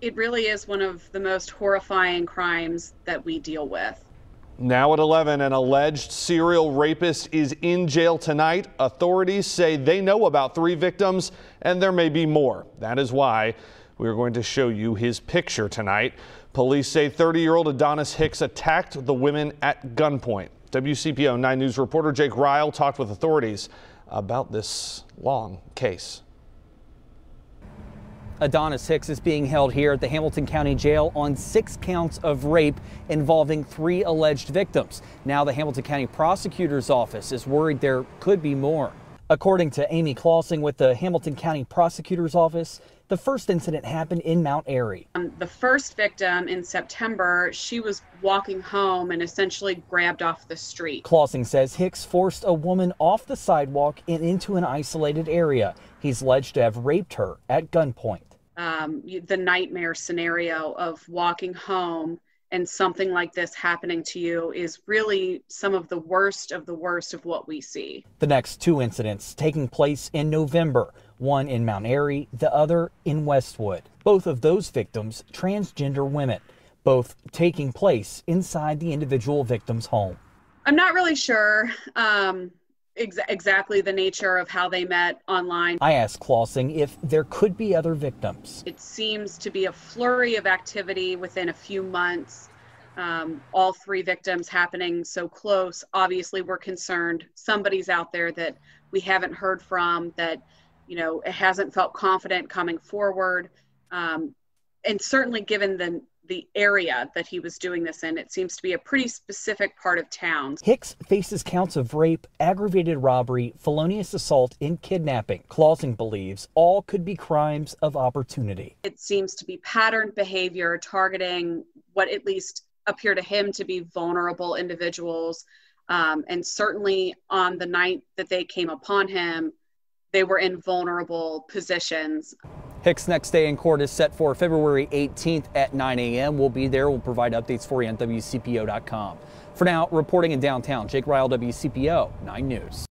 It really is one of the most horrifying crimes that we deal with. Now at 11, an alleged serial rapist is in jail tonight. Authorities say they know about three victims and there may be more. That is why we are going to show you his picture tonight. Police say 30 year old Adonis Hicks attacked the women at gunpoint. WCPO 9 News reporter Jake Ryle talked with authorities about this long case. Adonis Hicks is being held here at the Hamilton County Jail on six counts of rape involving three alleged victims. Now the Hamilton County Prosecutor's Office is worried there could be more. According to Amy Clausing with the Hamilton County Prosecutor's Office, the first incident happened in Mount Airy. Um, the first victim in September, she was walking home and essentially grabbed off the street. Clausing says Hicks forced a woman off the sidewalk and into an isolated area. He's alleged to have raped her at gunpoint. Um, the nightmare scenario of walking home and something like this happening to you is really some of the worst of the worst of what we see. The next two incidents taking place in November, one in Mount Airy, the other in Westwood. Both of those victims transgender women, both taking place inside the individual victim's home. I'm not really sure. Um, ex- exactly the nature of how they met online. I asked Clausing if there could be other victims. It seems to be a flurry of activity within a few months. Um, all three victims happening so close. Obviously, we're concerned somebody's out there that we haven't heard from, that you know it hasn't felt confident coming forward. Um, and certainly, given the the area that he was doing this in. It seems to be a pretty specific part of town. Hicks faces counts of rape, aggravated robbery, felonious assault, and kidnapping. Clausing believes all could be crimes of opportunity. It seems to be patterned behavior targeting what at least appear to him to be vulnerable individuals. Um, and certainly on the night that they came upon him, they were in vulnerable positions. Hicks' next day in court is set for February 18th at 9 a.m. We'll be there. We'll provide updates for you on WCPO.com. For now, reporting in downtown, Jake Ryle, WCPO 9 News.